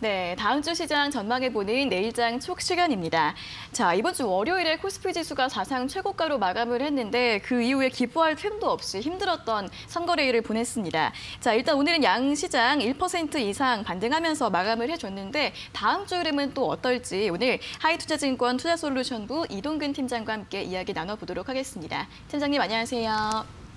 네, 다음 주 시장 전망해 보는 내일장 촉 시간입니다. 자, 이번 주 월요일에 코스피 지수가 사상 최고가로 마감을 했는데 그 이후에 기부할 틈도 없이 힘들었던 선거레일을 보냈습니다. 자, 일단 오늘은 양 시장 1% 이상 반등하면서 마감을 해줬는데 다음 주 흐름은 또 어떨지 오늘 하이투자증권 투자솔루션부 이동근 팀장과 함께 이야기 나눠보도록 하겠습니다. 팀장님 안녕하세요.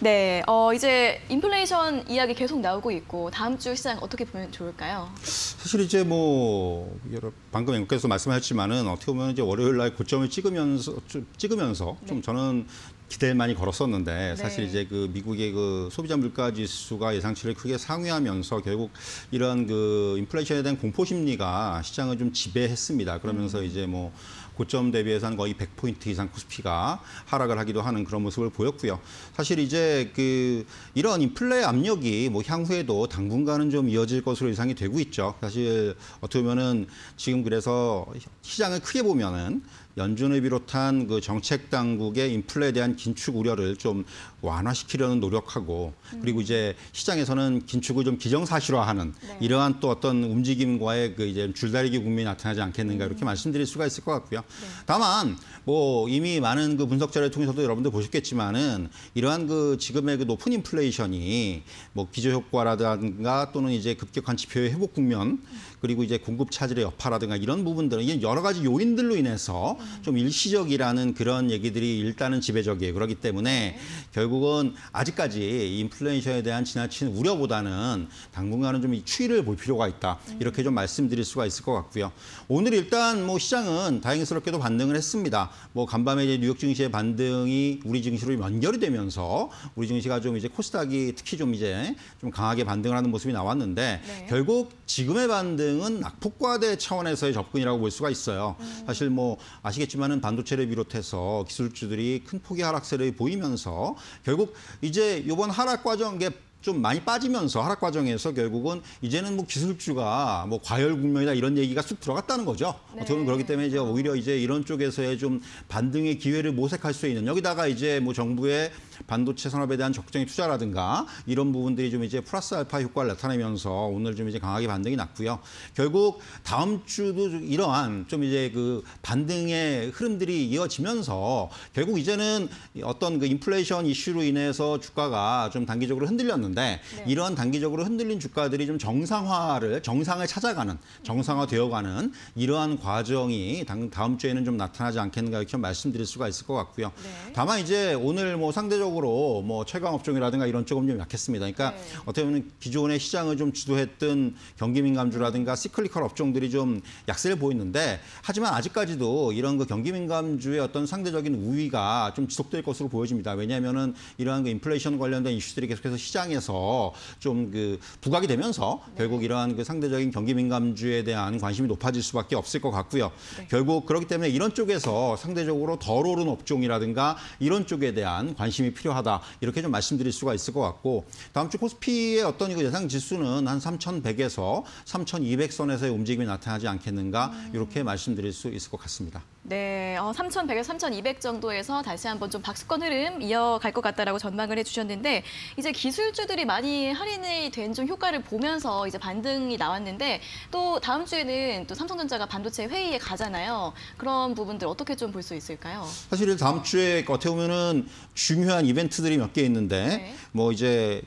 네, 어, 이제 인플레이션 이야기 계속 나오고 있고 다음 주 시장 어떻게 보면 좋을까요? 사실 이제 뭐 여러 방금 앵커께서 말씀하셨지만은 어떻게 보면 이제 월요일 날 고점을 찍으면서 좀 찍으면서 좀 네. 저는 기대를 많이 걸었었는데 사실 네. 이제 그 미국의 그 소비자 물가 지수가 예상치를 크게 상회하면서 결국 이런 그 인플레이션에 대한 공포 심리가 시장을 좀 지배했습니다. 그러면서 이제 뭐 고점 대비해서 는 거의 100포인트 이상 코스피가 하락을 하기도 하는 그런 모습을 보였고요. 사실 이제 그 이런 인플레 압력이 뭐 향후에도 당분간은 좀 이어질 것으로 예상이 되고 있죠. 사실 어떻게 보면은 지금 그래서 시장을 크게 보면은 연준을 비롯한 그 정책 당국의 인플레에 대한 긴축 우려를 좀 완화시키려는 노력하고 그리고 이제 시장에서는 긴축을 좀 기정사실화하는 네. 이러한 또 어떤 움직임과의 그 이제 줄다리기 국면이 나타나지 않겠는가 이렇게 말씀드릴 수가 있을 것 같고요. 다만 뭐 이미 많은 그 분석 자료를 통해서도 여러분들 보셨겠지만은 이러한 그 지금의 그 높은 인플레이션이 뭐 기저 효과라든가 또는 이제 급격한 지표의 회복 국면 그리고 이제 공급 차질의 여파라든가 이런 부분들은 여러 가지 요인들로 인해서 좀 일시적이라는 그런 얘기들이 일단은 지배적이에요. 그렇기 때문에 결국은 아직까지 인플레이션에 대한 지나친 우려보다는 당분간은 좀이 추이를 볼 필요가 있다. 이렇게 좀 말씀드릴 수가 있을 것 같고요. 오늘 일단 뭐 시장은 다행 스럽게도 반등을 했습니다. 뭐 간밤에 이제 뉴욕 증시의 반등이 우리 증시로 연결이 되면서 우리 증시가 좀 이제 코스닥이 특히 좀 이제 좀 강하게 반등을 하는 모습이 나왔는데 네. 결국 지금의 반등은 낙폭과대 차원에서의 접근이라고 볼 수가 있어요. 사실 뭐 아시겠지만은 반도체를 비롯해서 기술주들이 큰 폭의 하락세를 보이면서 결국 이제 이번 하락 과정 이게 좀 많이 빠지면서 하락 과정에서 결국은 이제는 뭐 기술주가 뭐 과열 국면이다 이런 얘기가 쑥 들어갔다는 거죠. 네. 어떻게 보면 그렇기 때문에 이제 오히려 이제 이런 쪽에서의 좀 반등의 기회를 모색할 수 있는 여기다가 이제 뭐 정부의 반도체 산업에 대한 적극적인 투자라든가 이런 부분들이 좀 이제 플러스 알파 효과를 나타내면서 오늘 좀 이제 강하게 반등이 났고요. 결국 다음 주도 좀 이러한 좀 이제 그 반등의 흐름들이 이어지면서 결국 이제는 어떤 그 인플레이션 이슈로 인해서 주가가 좀 단기적으로 흔들렸는데 이러한 단기적으로 흔들린 주가들이 좀 정상화를 정상을 찾아가는 정상화 되어가는 이러한 과정이 당- 다음 주에는 좀 나타나지 않겠는가 이렇게 좀 말씀드릴 수가 있을 것 같고요. 네. 다만 이제 오늘 뭐 상대적으로 뭐 최강 업종이라든가 이런 쪽은 좀 약했습니다. 그러니까 네. 어떻게 보면 기존의 시장을 좀 주도했던 경기 민감주라든가 시클리컬 업종들이 좀 약세를 보이는데 하지만 아직까지도 이런 그 경기 민감주의 어떤 상대적인 우위가 좀 지속될 것으로 보여집니다. 왜냐하면은 이러한 그 인플레이션 관련된 이슈들이 계속해서 시장에서 좀 그 부각이 되면서 결국 이러한 그 상대적인 경기 민감주에 대한 관심이 높아질 수밖에 없을 것 같고요. 네. 결국 그렇기 때문에 이런 쪽에서 상대적으로 덜 오른 업종이라든가 이런 쪽에 대한 관심이 필요하다 이렇게 좀 말씀드릴 수가 있을 것 같고 다음 주 코스피의 어떤 이거 예상 지수는 한 3,100에서 3,200선에서의 움직임이 나타나지 않겠는가 이렇게 말씀드릴 수 있을 것 같습니다. 네, 어, 3,100에서 3,200 정도에서 다시 한번 좀 박스권 흐름 이어갈 것 같다라고 전망을 해주셨는데 이제 기술주들이 많이 할인이 된 좀 효과를 보면서 이제 반등이 나왔는데 또 다음 주에는 또 삼성전자가 반도체 회의에 가잖아요. 그런 부분들 어떻게 좀 볼 수 있을까요? 사실 다음 주에 어떻게 보면은 중요한 이벤트들이 몇 개 있는데 네. 뭐 이제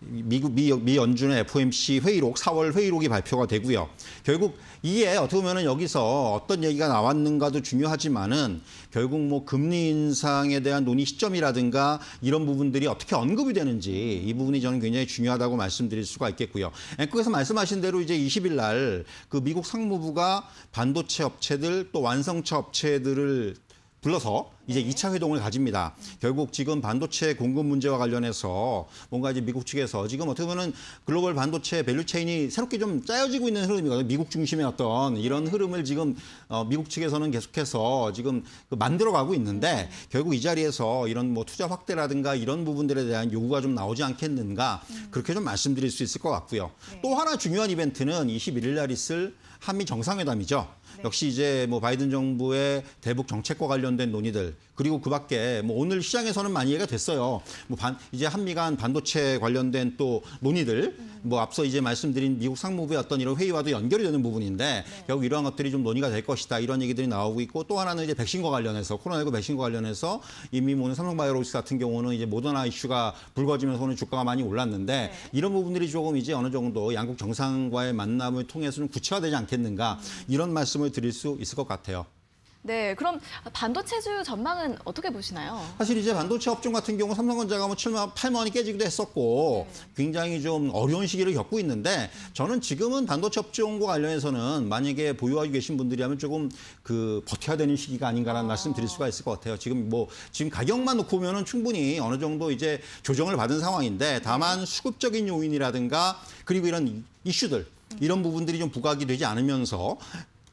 미국 미, 미 연준의 FOMC 회의록 4월 회의록이 발표가 되고요. 결국 이에 어떻게 보면은 여기서 어떤 얘기가 나왔는가도 중요하지만은 결국 뭐 금리 인상에 대한 논의 시점이라든가 이런 부분들이 어떻게 언급이 되는지 이 부분이 저는 굉장히 중요하다고 말씀드릴 수가 있겠고요. 앵커에서 말씀하신 대로 이제 20일 날 그 미국 상무부가 반도체 업체들 또 완성차 업체들을 불러서 이제 네. 이 2차 회동을 가집니다. 결국 지금 반도체 공급 문제와 관련해서 뭔가 이제 미국 측에서 지금 어떻게 보면 글로벌 반도체 value chain이 새롭게 좀 짜여지고 있는 흐름이거든요. 미국 중심의 어떤 이런 흐름을 지금 어, 미국 측에서는 계속해서 지금 그 만들어가고 있는데 결국 이 자리에서 이런 뭐 투자 확대라든가 이런 부분들에 대한 요구가 좀 나오지 않겠는가 그렇게 좀 말씀드릴 수 있을 것 같고요. 네. 또 하나 중요한 이벤트는 21일 날 있을 한미 정상회담이죠. 역시 이제 뭐 바이든 정부의 대북 정책과 관련된 논의들 그리고 그 밖에 뭐 오늘 시장에서는 많이 얘기가 됐어요. 뭐 반, 이제 한미 간 반도체 관련된 또 논의들 뭐 앞서 이제 말씀드린 미국 상무부의 어떤 이런 회의와도 연결이 되는 부분인데 결국 이러한 것들이 좀 논의가 될 것이다 이런 얘기들이 나오고 있고 또 하나는 이제 백신과 관련해서 코로나19 백신과 관련해서 이미 뭐 오늘 삼성바이오로직스 같은 경우는 이제 모더나 이슈가 불거지면서 오늘 주가가 많이 올랐는데 이런 부분들이 조금 이제 어느 정도 양국 정상과의 만남을 통해서 좀 구체화되지 않겠는가 이런 말씀을 드릴 수 있을 것 같아요. 네, 그럼 반도체주 전망은 어떻게 보시나요? 사실 이제 반도체 업종 같은 경우 삼성전자가 뭐 7만 8만 원이 깨지기도 했었고 굉장히 좀 어려운 시기를 겪고 있는데 저는 지금은 반도체 업종과 관련해서는 만약에 보유하고 계신 분들이라면 조금 그 버텨야 되는 시기가 아닌가라는 말씀 드릴 수가 있을 것 같아요. 지금 뭐 지금 가격만 놓고 보면은 충분히 어느 정도 이제 조정을 받은 상황인데 다만 수급적인 요인이라든가 그리고 이런 이슈들 이런 부분들이 좀 부각이 되지 않으면서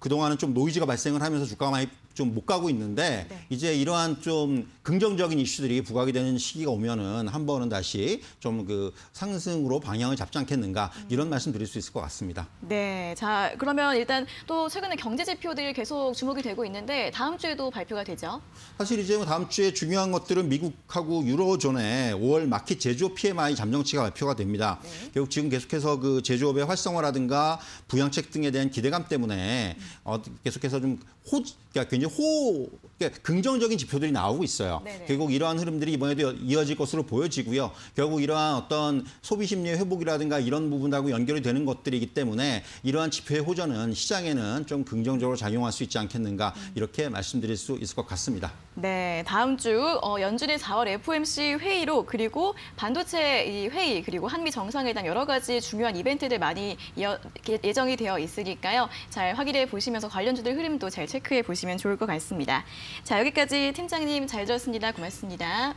그동안은 좀 노이즈가 발생을 하면서 주가가 많이 좀 못 가고 있는데 네. 이제 이러한 좀 긍정적인 이슈들이 부각이 되는 시기가 오면은 한 번은 다시 좀 그 상승으로 방향을 잡지 않겠는가 이런 말씀 드릴 수 있을 것 같습니다. 네, 자 그러면 일단 또 최근에 경제 지표들이 계속 주목이 되고 있는데 다음 주에도 발표가 되죠. 사실 이제 뭐 다음 주에 중요한 것들은 미국하고 유로존의 5월 마켓 제조업 PMI 잠정치가 발표가 됩니다. 결국 지금 계속해서 그 제조업의 활성화라든가 부양책 등에 대한 기대감 때문에 어, 계속해서 좀 호, 그러니까 굉장히 호, 그러니까 긍정적인 지표들이 나오고 있어요. 네네. 결국 이러한 흐름들이 이번에도 이어질 것으로 보여지고요. 결국 이러한 어떤 소비 심리의 회복이라든가 이런 부분하고 연결이 되는 것들이기 때문에 이러한 지표의 호전은 시장에는 좀 긍정적으로 작용할 수 있지 않겠는가 이렇게 말씀드릴 수 있을 것 같습니다. 네, 다음 주 어, 연준의 4월 FOMC 회의로 그리고 반도체 이 회의 그리고 한미 정상회담 여러 가지 중요한 이벤트들 많이 이어- 예정이 되어 있으니까요. 잘 확인해 보시면서 관련주들 흐름도 잘 체크해 보시면 좋을 것 같습니다. 자, 여기까지 팀장님 잘 들었습니다. 고맙습니다.